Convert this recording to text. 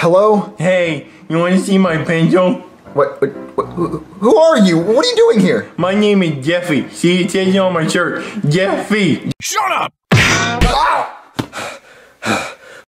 hello? Hey, you want to see my pencil? What, what, what who, are you? What are you doing here? My name is Jeffy. See, it says it on my shirt. Jeffy. Shut up!